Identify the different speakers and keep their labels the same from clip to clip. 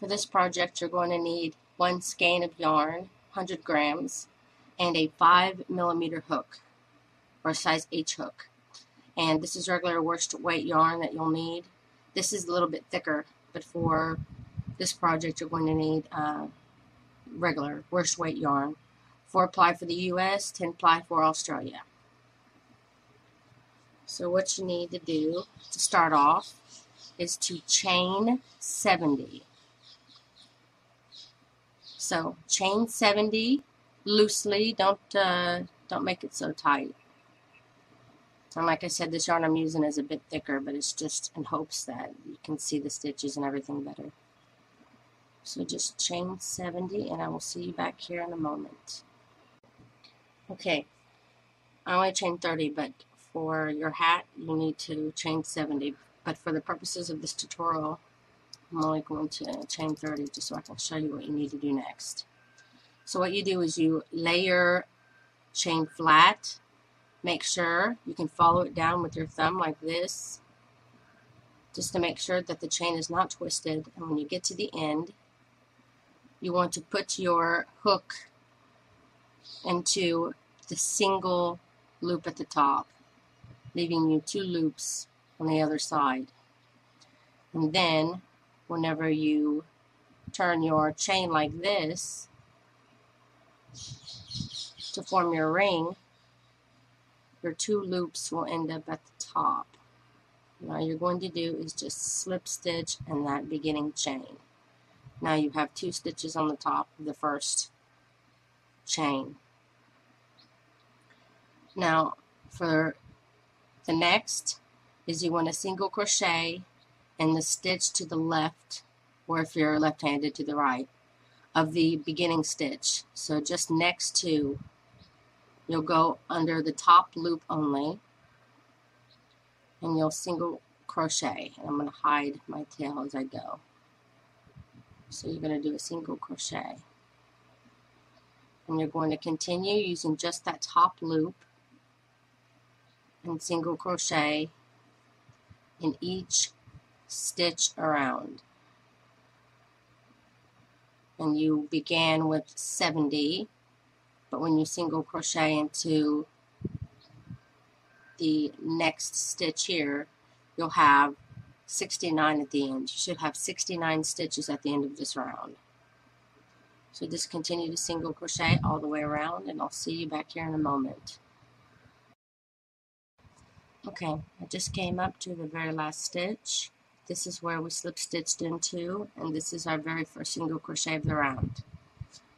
Speaker 1: For this project, you're going to need one skein of yarn, 100 grams, and a 5 millimeter hook, or size H hook. And this is regular worsted weight yarn that you'll need. This is a little bit thicker, but for this project, you're going to need uh, regular worsted weight yarn. 4 ply for the US, 10 ply for Australia. So what you need to do to start off is to chain 70. So chain 70 loosely, don't uh, don't make it so tight. And like I said, this yarn I'm using is a bit thicker, but it's just in hopes that you can see the stitches and everything better. So just chain 70 and I will see you back here in a moment. Okay, I only chained 30, but for your hat, you need to chain 70. But for the purposes of this tutorial, I'm only going to chain 30 just so I can show you what you need to do next. So what you do is you layer chain flat. Make sure you can follow it down with your thumb like this just to make sure that the chain is not twisted. And when you get to the end, you want to put your hook into the single loop at the top, leaving you two loops on the other side. And then, whenever you turn your chain like this to form your ring, your two loops will end up at the top. Now you're going to do is just slip stitch and that beginning chain. Now you have two stitches on the top of the first chain. Now, for the next is you want a single crochet in the stitch to the left, or if you're left-handed to the right, of the beginning stitch. So just next to, you'll go under the top loop only, and you'll single crochet. And I'm going to hide my tail as I go. So you're going to do a single crochet. And you're going to continue using just that top loop and single crochet in each stitch around. And you began with 70 but when you single crochet into the next stitch here you'll have 69 at the end. You should have 69 stitches at the end of this round. So just continue to single crochet all the way around and I'll see you back here in a moment. Okay, I just came up to the very last stitch. This is where we slip stitched into, and this is our very first single crochet of the round.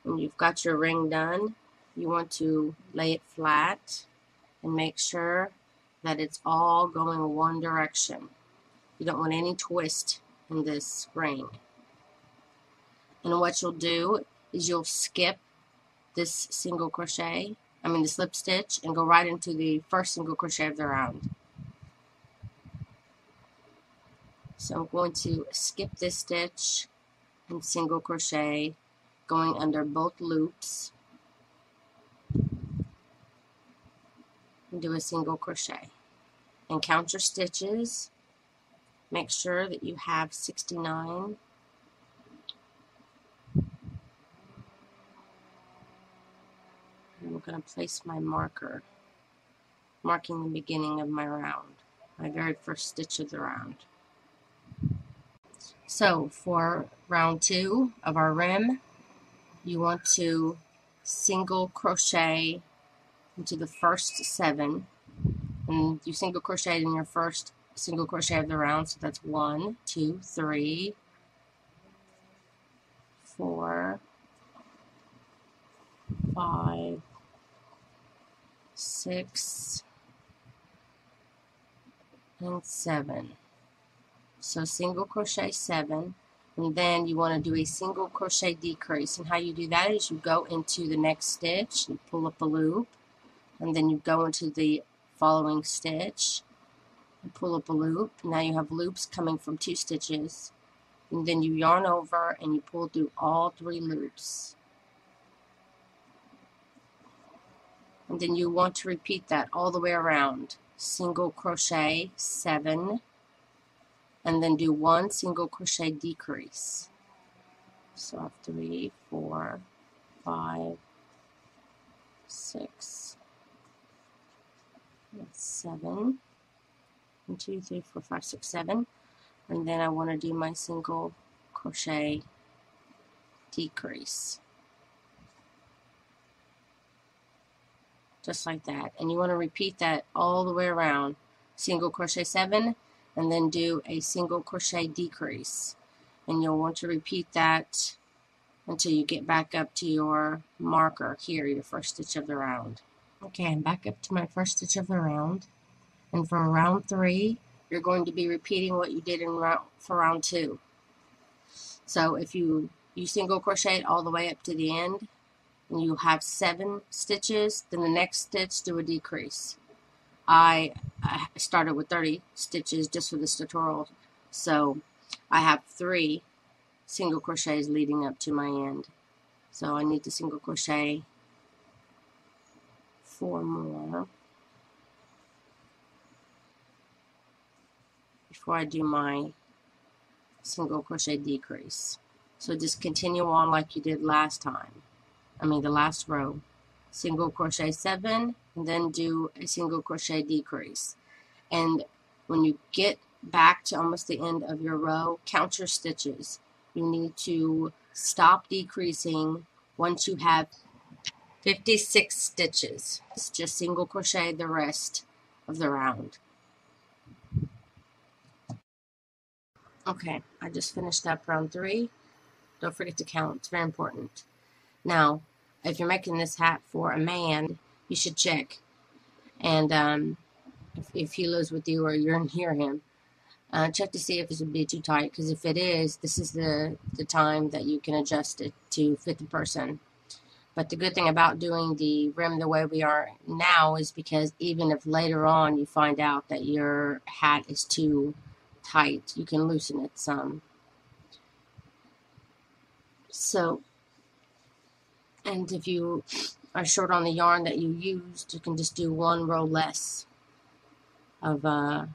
Speaker 1: When you've got your ring done, you want to lay it flat and make sure that it's all going one direction. You don't want any twist in this ring. And what you'll do is you'll skip this single crochet I mean the slip stitch and go right into the first single crochet of the round. So I'm going to skip this stitch and single crochet going under both loops. And do a single crochet. And count your stitches. Make sure that you have 69 I'm going to place my marker, marking the beginning of my round, my very first stitch of the round. So for round two of our rim, you want to single crochet into the first seven, and you single crochet in your first single crochet of the round, so that's one, two, three, four, five, six, and seven. So single crochet seven, and then you want to do a single crochet decrease. And how you do that is you go into the next stitch, you pull up a loop, and then you go into the following stitch, and pull up a loop. Now you have loops coming from two stitches. And then you yarn over and you pull through all three loops. and then you want to repeat that all the way around single crochet seven and then do one single crochet decrease So I have three, four, five, six, seven, one, two, three, four, five, six, seven, and then I want to do my single crochet decrease. Just like that. And you want to repeat that all the way around. Single crochet seven, and then do a single crochet decrease. And you'll want to repeat that until you get back up to your marker here, your first stitch of the round. Okay, I'm back up to my first stitch of the round. And for round three, you're going to be repeating what you did in round, for round two. So if you, you single crochet all the way up to the end, and you have seven stitches, then the next stitch do a decrease. I, started with 30 stitches just for this tutorial, so I have three single crochets leading up to my end. So I need to single crochet four more before I do my single crochet decrease. So just continue on like you did last time. I mean the last row. Single crochet seven and then do a single crochet decrease. And when you get back to almost the end of your row, count your stitches. You need to stop decreasing once you have 56 stitches. It's just single crochet the rest of the round. Okay, I just finished up round three. Don't forget to count, it's very important. Now, if you're making this hat for a man, you should check. And um, if, if he lives with you or you're near him, uh, check to see if it's a bit too tight, because if it is, this is the, the time that you can adjust it to fit the person. But the good thing about doing the rim the way we are now is because even if later on you find out that your hat is too tight, you can loosen it some. So, and if you are short on the yarn that you used, you can just do one row less of, uh,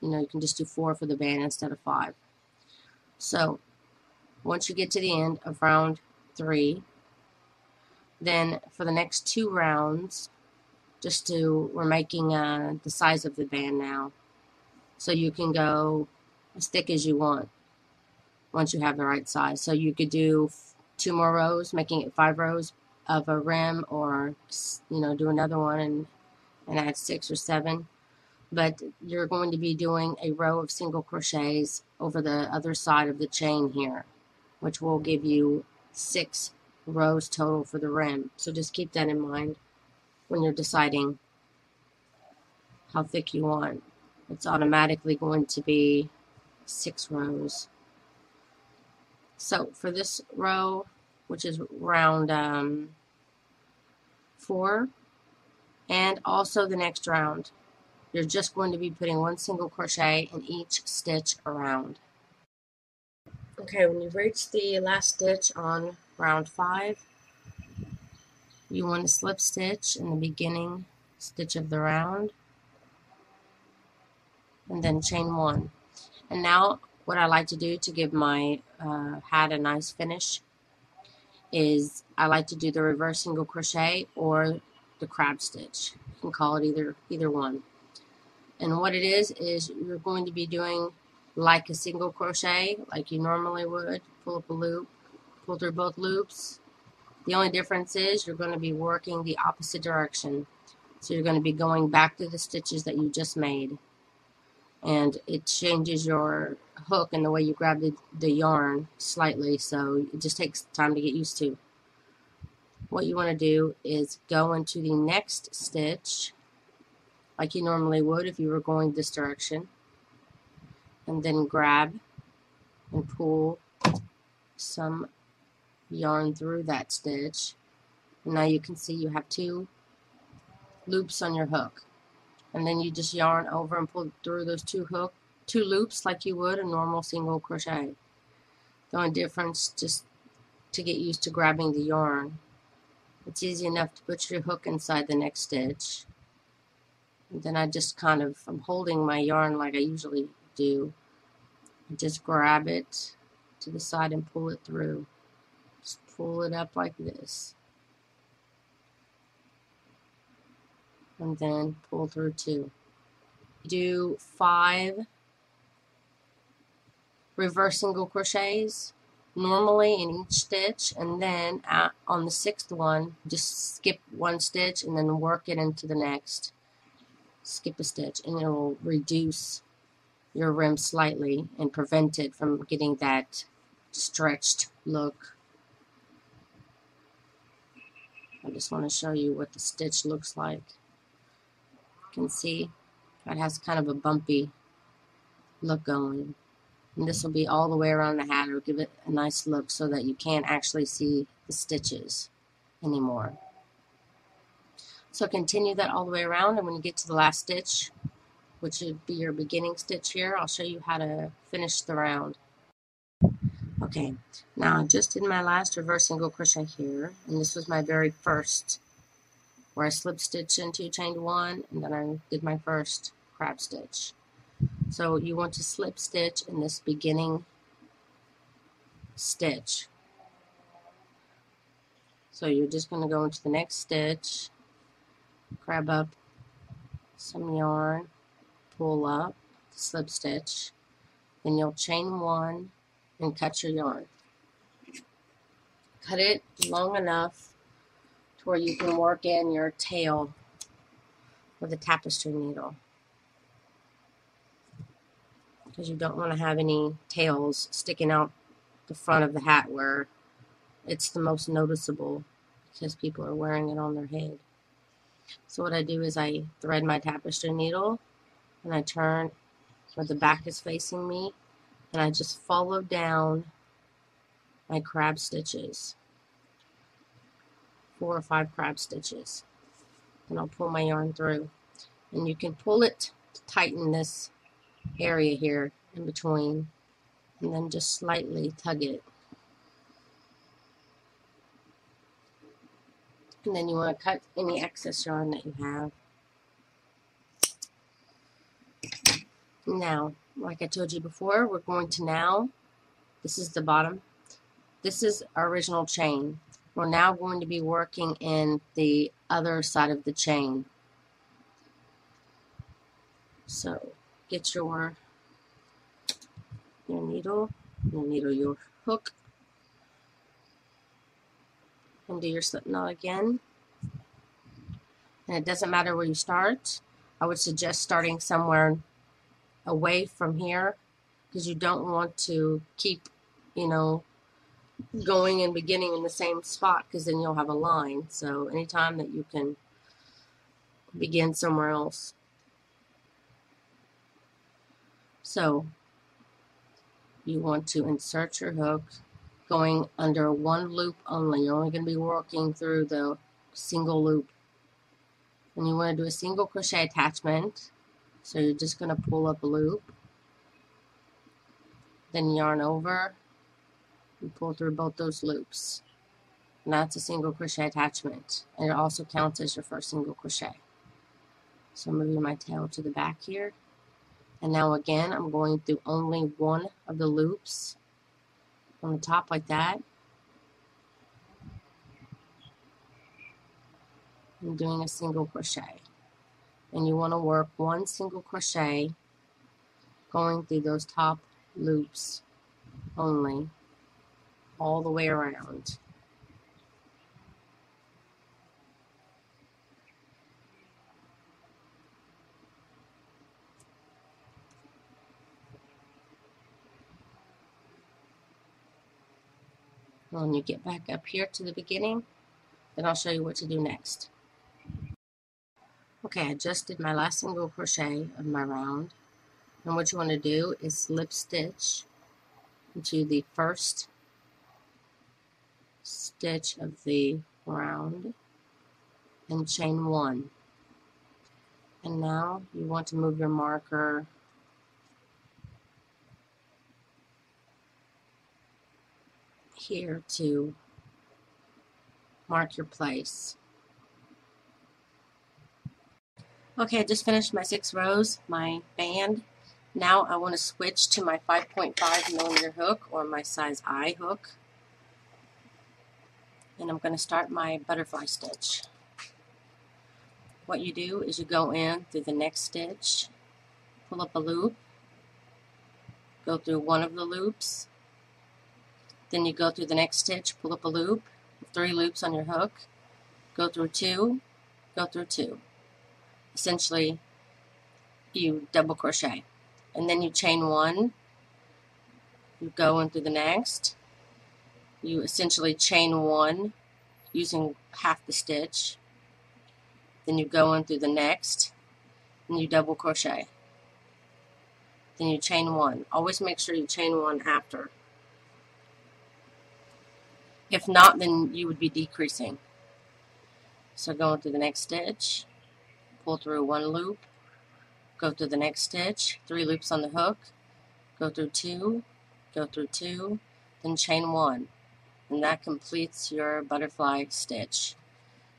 Speaker 1: you know, you can just do four for the band instead of five. So, once you get to the end of round three, then for the next two rounds, just to, we're making uh, the size of the band now. So you can go as thick as you want once you have the right size. So you could do two more rows, making it five rows of a rim or, you know, do another one and, and add six or seven. But you're going to be doing a row of single crochets over the other side of the chain here, which will give you six rows total for the rim. So just keep that in mind when you're deciding how thick you want. It's automatically going to be six rows. So for this row, which is round um, four, and also the next round, you're just going to be putting one single crochet in each stitch around. Okay, when you've reached the last stitch on round 5 you want to slip stitch in the beginning stitch of the round and then chain one and now what I like to do to give my uh, hat a nice finish is I like to do the reverse single crochet or the crab stitch you can call it either either one and what it is is you're going to be doing like a single crochet like you normally would pull up a loop pull through both loops. The only difference is you're going to be working the opposite direction. So you're going to be going back to the stitches that you just made. And it changes your hook and the way you grab the, the yarn slightly, so it just takes time to get used to. What you want to do is go into the next stitch, like you normally would if you were going this direction, and then grab and pull some yarn through that stitch. Now you can see you have two loops on your hook. And then you just yarn over and pull through those two hook, two loops like you would a normal single crochet. The only difference just to get used to grabbing the yarn. It's easy enough to put your hook inside the next stitch. And then I just kind of, I'm holding my yarn like I usually do. I just grab it to the side and pull it through. Just pull it up like this. And then pull through two. Do five reverse single crochets normally in each stitch and then at, on the sixth one just skip one stitch and then work it into the next. Skip a stitch and it will reduce your rim slightly and prevent it from getting that stretched look. I just want to show you what the stitch looks like can see it has kind of a bumpy look going and this will be all the way around the hat. It'll give it a nice look so that you can't actually see the stitches anymore. So continue that all the way around and when you get to the last stitch, which would be your beginning stitch here, I'll show you how to finish the round. Okay, now I just did my last reverse single crochet here, and this was my very first, where I slip stitch into chain one, and then I did my first crab stitch. So you want to slip stitch in this beginning stitch. So you're just going to go into the next stitch, grab up some yarn, pull up, slip stitch, then you'll chain one and cut your yarn. Cut it long enough to where you can work in your tail with a tapestry needle because you don't want to have any tails sticking out the front of the hat where it's the most noticeable because people are wearing it on their head. So what I do is I thread my tapestry needle and I turn where the back is facing me and I just follow down my crab stitches. Four or five crab stitches. And I'll pull my yarn through. And you can pull it to tighten this area here in between and then just slightly tug it. And then you want to cut any excess yarn that you have. Now, like I told you before, we're going to now, this is the bottom, this is our original chain. We're now going to be working in the other side of the chain. So, get your your needle, your needle, your hook, and do your slip knot again. And it doesn't matter where you start. I would suggest starting somewhere away from here because you don't want to keep, you know, going and beginning in the same spot because then you'll have a line. So anytime that you can begin somewhere else. So you want to insert your hook going under one loop only. You're only going to be working through the single loop. And you want to do a single crochet attachment. So you're just going to pull up a loop. Then yarn over pull through both those loops. That's a single crochet attachment. And it also counts as your first single crochet. So I'm moving my tail to the back here. And now again, I'm going through only one of the loops on the top like that. I'm doing a single crochet. And you want to work one single crochet going through those top loops only all the way around. When you get back up here to the beginning, then I'll show you what to do next. Okay, I just did my last single crochet of my round. And what you want to do is slip stitch into the first stitch of the round and chain one. And now you want to move your marker here to mark your place. Okay, I just finished my six rows, my band, Now I want to switch to my 5.5 millimeter hook or my size I hook. And I'm going to start my butterfly stitch. What you do is you go in through the next stitch, pull up a loop, go through one of the loops, then you go through the next stitch, pull up a loop, three loops on your hook, go through two, go through two. Essentially, you double crochet. And then you chain one, you go in through the next, you essentially chain one using half the stitch, then you go in through the next, and you double crochet. Then you chain one. Always make sure you chain one after. If not, then you would be decreasing. So go into the next stitch, pull through one loop, go through the next stitch, three loops on the hook, go through two, go through two, then chain one. And that completes your butterfly stitch.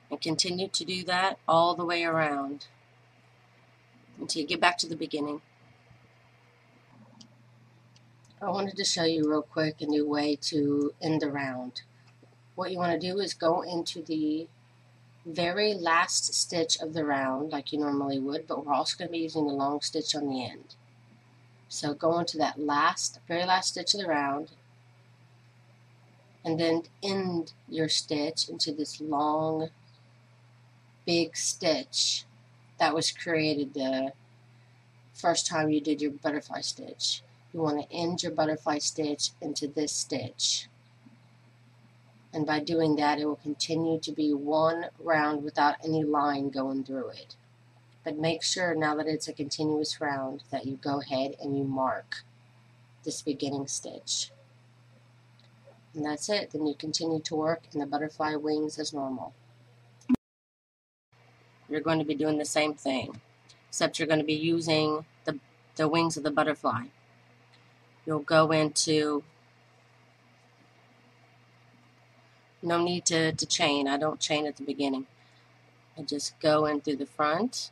Speaker 1: And continue to do that all the way around until you get back to the beginning. I wanted to show you real quick a new way to end the round. What you want to do is go into the very last stitch of the round like you normally would, but we're also going to be using the long stitch on the end. So go into that last, very last stitch of the round and then end your stitch into this long big stitch that was created the first time you did your butterfly stitch. You want to end your butterfly stitch into this stitch. And by doing that, it will continue to be one round without any line going through it. But make sure now that it's a continuous round that you go ahead and you mark this beginning stitch. And that's it. Then you continue to work in the butterfly wings as normal you're going to be doing the same thing, except you're going to be using the, the wings of the butterfly. You'll go into, no need to, to chain. I don't chain at the beginning. I just go in through the front,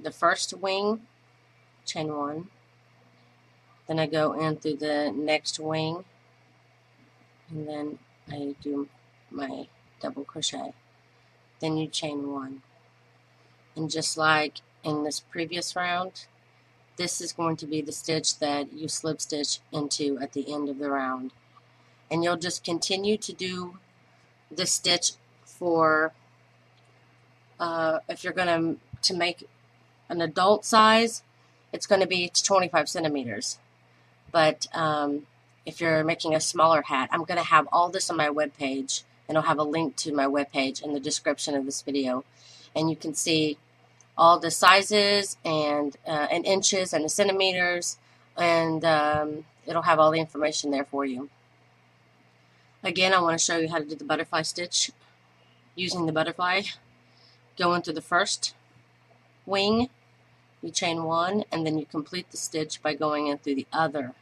Speaker 1: the first wing, chain one. Then I go in through the next wing, and then I do my double crochet. Then you chain one. And just like in this previous round, this is going to be the stitch that you slip stitch into at the end of the round. And you'll just continue to do this stitch for, uh, if you're going to to make an adult size, it's going to be 25 centimeters. But um, if you're making a smaller hat, I'm going to have all this on my webpage, and I'll have a link to my webpage in the description of this video. And you can see all the sizes and uh, and inches and the centimeters, and um, it'll have all the information there for you. Again, I want to show you how to do the butterfly stitch using the butterfly. Go into the first wing, you chain one, and then you complete the stitch by going in through the other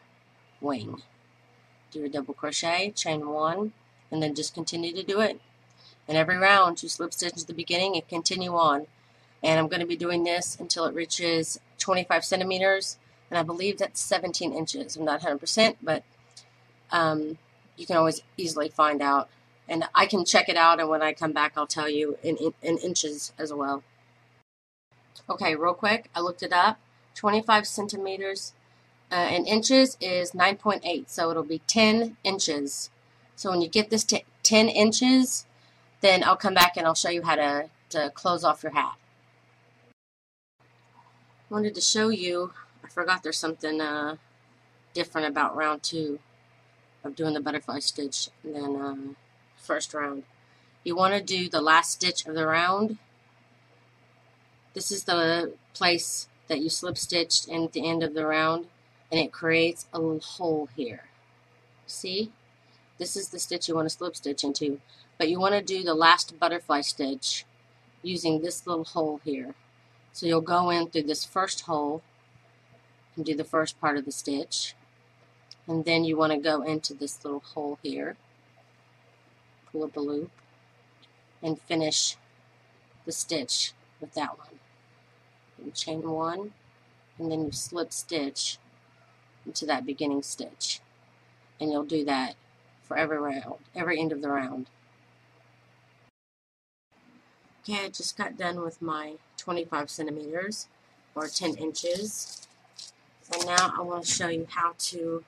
Speaker 1: wing. Do a double crochet, chain one, and then just continue to do it. And every round, you slip stitch at the beginning and continue on and I'm going to be doing this until it reaches 25 centimeters and I believe that's 17 inches. I'm not 100% but um, you can always easily find out and I can check it out and when I come back I'll tell you in, in, in inches as well. Okay, real quick, I looked it up. 25 centimeters uh, in inches is 9.8, so it'll be 10 inches. So when you get this to 10 inches, then I'll come back and I'll show you how to, to close off your hat wanted to show you, I forgot there's something uh, different about round two of doing the butterfly stitch than um, first round. You want to do the last stitch of the round. This is the place that you slip stitched in at the end of the round and it creates a little hole here. See? This is the stitch you want to slip stitch into. But you want to do the last butterfly stitch using this little hole here. So you'll go in through this first hole and do the first part of the stitch. And then you want to go into this little hole here, pull up a loop, and finish the stitch with that one. Chain one, and then you slip stitch into that beginning stitch. And you'll do that for every round every end of the round. Okay I just got done with my 25 centimeters or 10 inches. And now I want to show you how to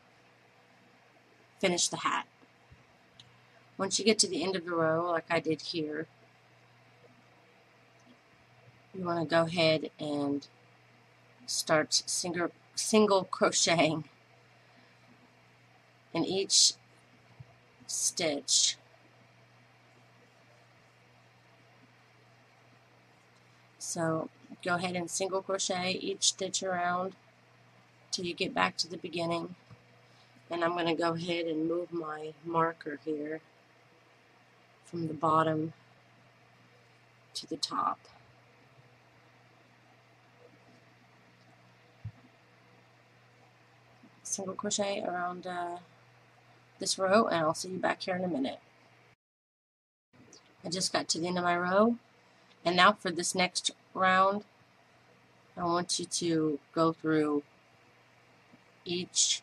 Speaker 1: finish the hat. Once you get to the end of the row like I did here you want to go ahead and start single, single crocheting in each stitch. So go ahead and single crochet each stitch around till you get back to the beginning. And I'm going to go ahead and move my marker here from the bottom to the top. Single crochet around uh, this row and I'll see you back here in a minute. I just got to the end of my row and now for this next round I want you to go through each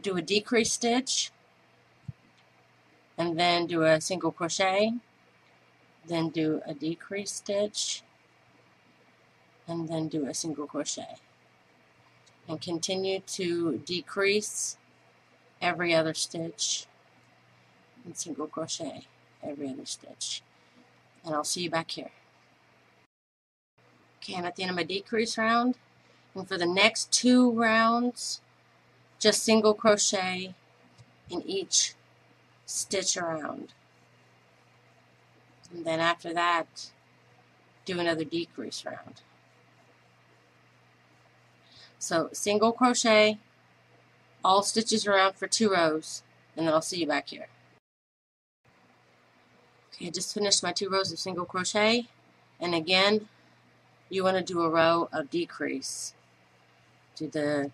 Speaker 1: do a decrease stitch and then do a single crochet then do a decrease stitch and then do a single crochet and continue to decrease every other stitch and single crochet every other stitch. And I'll see you back here. Okay I'm at the end of my decrease round. And for the next two rounds just single crochet in each stitch around. And then after that do another decrease round so single crochet, all stitches around for two rows, and then I'll see you back here. Okay, I just finished my two rows of single crochet, and again, you want to do a row of decrease. Do the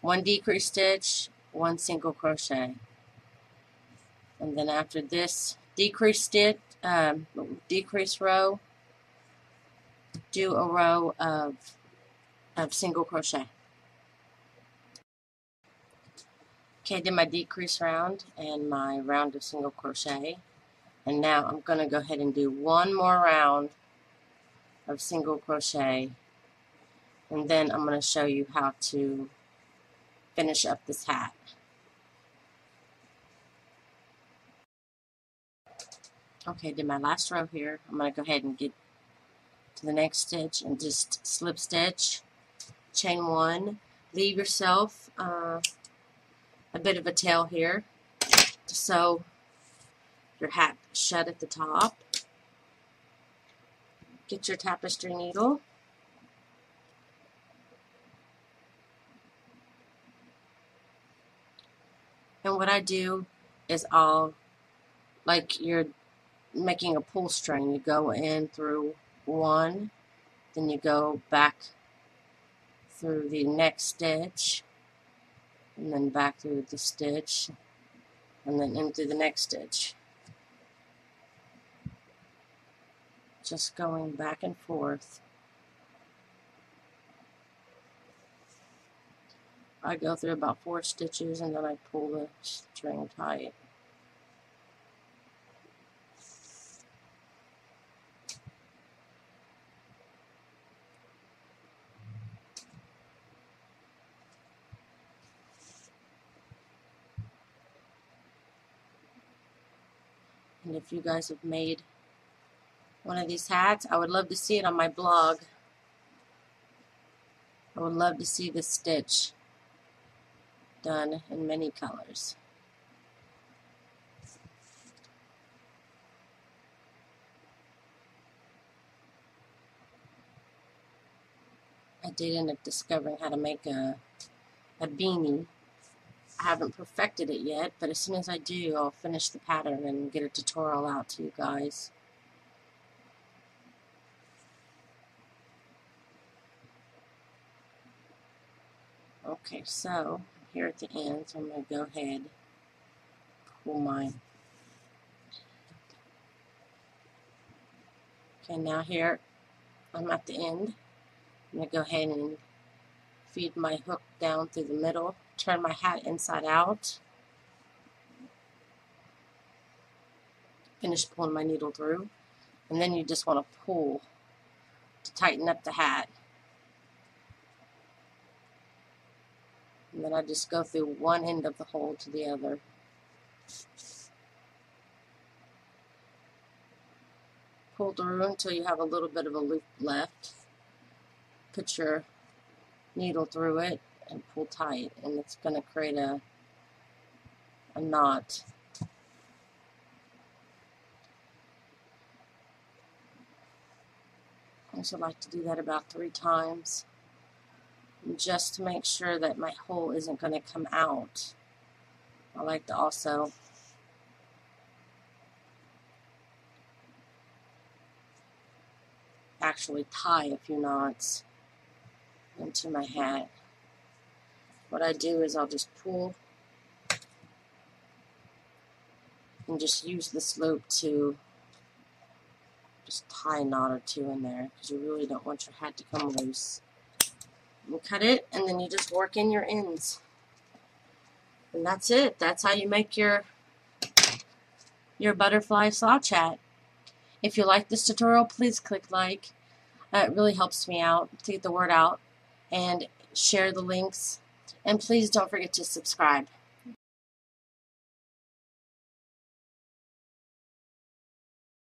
Speaker 1: one decrease stitch, one single crochet. And then after this decrease stitch, um, decrease row, do a row of of single crochet. Okay, I did my decrease round and my round of single crochet. And now I'm going to go ahead and do one more round of single crochet. And then I'm going to show you how to finish up this hat. Okay, did my last row here. I'm going to go ahead and get to the next stitch and just slip stitch chain one, leave yourself uh, a bit of a tail here sew your hat shut at the top. Get your tapestry needle. And what I do is I'll, like you're making a pull string, you go in through one, then you go back through the next stitch and then back through the stitch and then into the next stitch. Just going back and forth. I go through about four stitches and then I pull the string tight And if you guys have made one of these hats, I would love to see it on my blog. I would love to see this stitch done in many colors. I did end up discovering how to make a, a beanie I haven't perfected it yet, but as soon as I do, I'll finish the pattern and get a tutorial out to you guys. Okay, so here at the end, so I'm going to go ahead pull my Okay, now here I'm at the end I'm going to go ahead and feed my hook down through the middle, turn my hat inside out, finish pulling my needle through, and then you just want to pull to tighten up the hat. And then I just go through one end of the hole to the other. Pull through until you have a little bit of a loop left. Put your needle through it and pull tight and it's going to create a, a knot. I also like to do that about three times just to make sure that my hole isn't going to come out. I like to also actually tie a few knots into my hat. What I do is I'll just pull and just use this loop to just tie a knot or two in there because you really don't want your hat to come loose. You cut it and then you just work in your ends. And that's it. That's how you make your your butterfly slouch hat. If you like this tutorial, please click like. It really helps me out to get the word out and share the links. And please don't forget to subscribe.